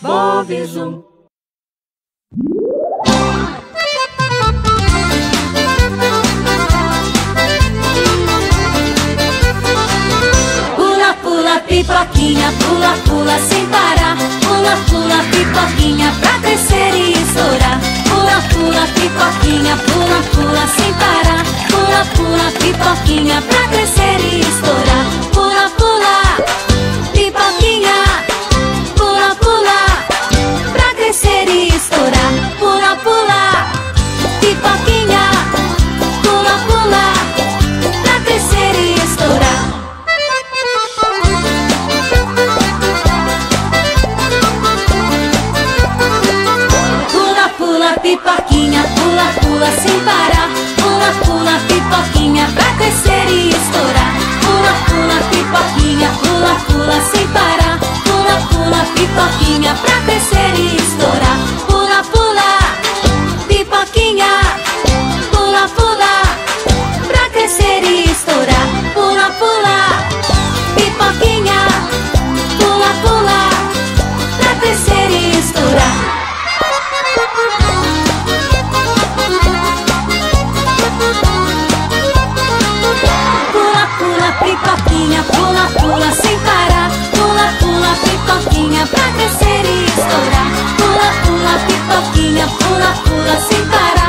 Bovisum. Pula, pula, pipoquinha, pula, pula sem parar. Pula, pula, pipoquinha pra crescer e estourar. Pula, pula, pipoquinha, pula, pula sem parar. Pipoquinha, pula, pula sem parar. Pula, pula, pipoquinha pra crescer e estourar. Pula, pula, pipoquinha, pula, pula sem parar. Pula, pula, pipoquinha pipoquinha pra crescer e estourar. Pula, pula, pipoquinha, pula, pula sem parar.